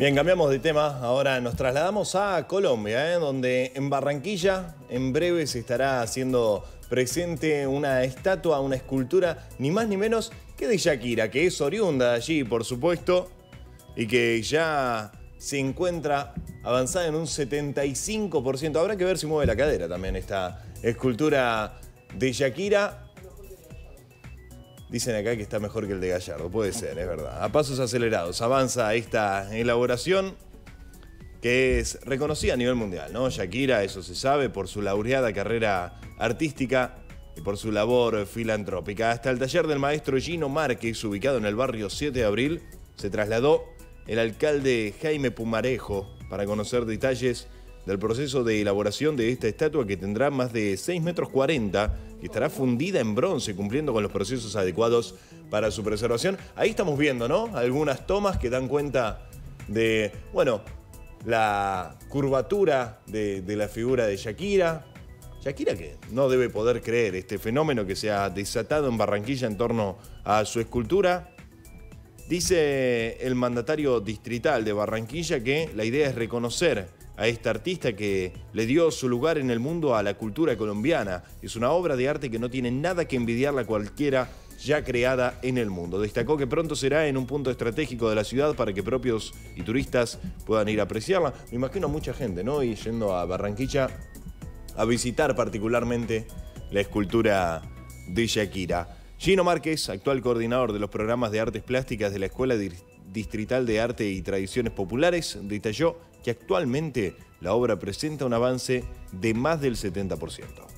Bien, cambiamos de tema. Ahora nos trasladamos a Colombia, ¿eh? donde en Barranquilla en breve se estará haciendo presente una estatua, una escultura, ni más ni menos que de Shakira, que es oriunda allí, por supuesto, y que ya se encuentra avanzada en un 75%. Habrá que ver si mueve la cadera también esta escultura de Shakira. Dicen acá que está mejor que el de Gallardo, puede ser, es verdad. A pasos acelerados avanza esta elaboración que es reconocida a nivel mundial, ¿no? Shakira, eso se sabe, por su laureada carrera artística y por su labor filantrópica. Hasta el taller del maestro Gino Márquez, ubicado en el barrio 7 de abril, se trasladó el alcalde Jaime Pumarejo para conocer detalles del proceso de elaboración de esta estatua que tendrá más de 6 metros 40 y estará fundida en bronce cumpliendo con los procesos adecuados para su preservación. Ahí estamos viendo, ¿no? Algunas tomas que dan cuenta de, bueno, la curvatura de, de la figura de Shakira. Shakira que no debe poder creer este fenómeno que se ha desatado en Barranquilla en torno a su escultura. Dice el mandatario distrital de Barranquilla que la idea es reconocer a esta artista que le dio su lugar en el mundo a la cultura colombiana. Es una obra de arte que no tiene nada que envidiarla cualquiera ya creada en el mundo. Destacó que pronto será en un punto estratégico de la ciudad para que propios y turistas puedan ir a apreciarla. Me imagino mucha gente, ¿no? Y yendo a Barranquilla a visitar particularmente la escultura de Shakira. Gino Márquez, actual coordinador de los programas de artes plásticas de la Escuela Distrital de Arte y Tradiciones Populares, detalló que actualmente la obra presenta un avance de más del 70%.